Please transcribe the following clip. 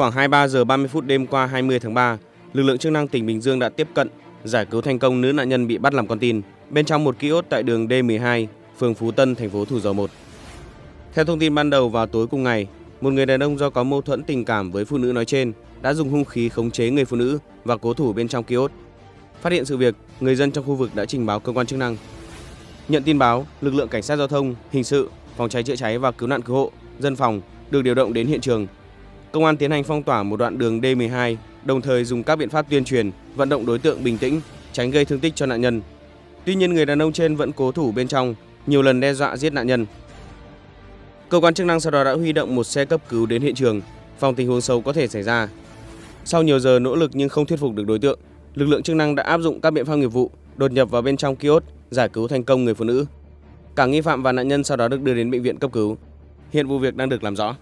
Khoảng 23 giờ 30 phút đêm qua 20 tháng 3, lực lượng chức năng tỉnh Bình Dương đã tiếp cận giải cứu thành công nữ nạn nhân bị bắt làm con tin bên trong một kiosk tại đường D12, phường Phú Tân, thành phố Thủ Dầu Một. Theo thông tin ban đầu vào tối cùng ngày, một người đàn ông do có mâu thuẫn tình cảm với phụ nữ nói trên đã dùng hung khí khống chế người phụ nữ và cố thủ bên trong kiosk. Phát hiện sự việc, người dân trong khu vực đã trình báo cơ quan chức năng. Nhận tin báo, lực lượng cảnh sát giao thông, hình sự, phòng cháy chữa cháy và cứu nạn cứu hộ, dân phòng được điều động đến hiện trường. Công an tiến hành phong tỏa một đoạn đường D12, đồng thời dùng các biện pháp tuyên truyền, vận động đối tượng bình tĩnh, tránh gây thương tích cho nạn nhân. Tuy nhiên người đàn ông trên vẫn cố thủ bên trong, nhiều lần đe dọa giết nạn nhân. Cơ quan chức năng sau đó đã huy động một xe cấp cứu đến hiện trường, phòng tình huống xấu có thể xảy ra. Sau nhiều giờ nỗ lực nhưng không thuyết phục được đối tượng, lực lượng chức năng đã áp dụng các biện pháp nghiệp vụ, đột nhập vào bên trong kiosk, giải cứu thành công người phụ nữ. Cả nghi phạm và nạn nhân sau đó được đưa đến bệnh viện cấp cứu. Hiện vụ việc đang được làm rõ.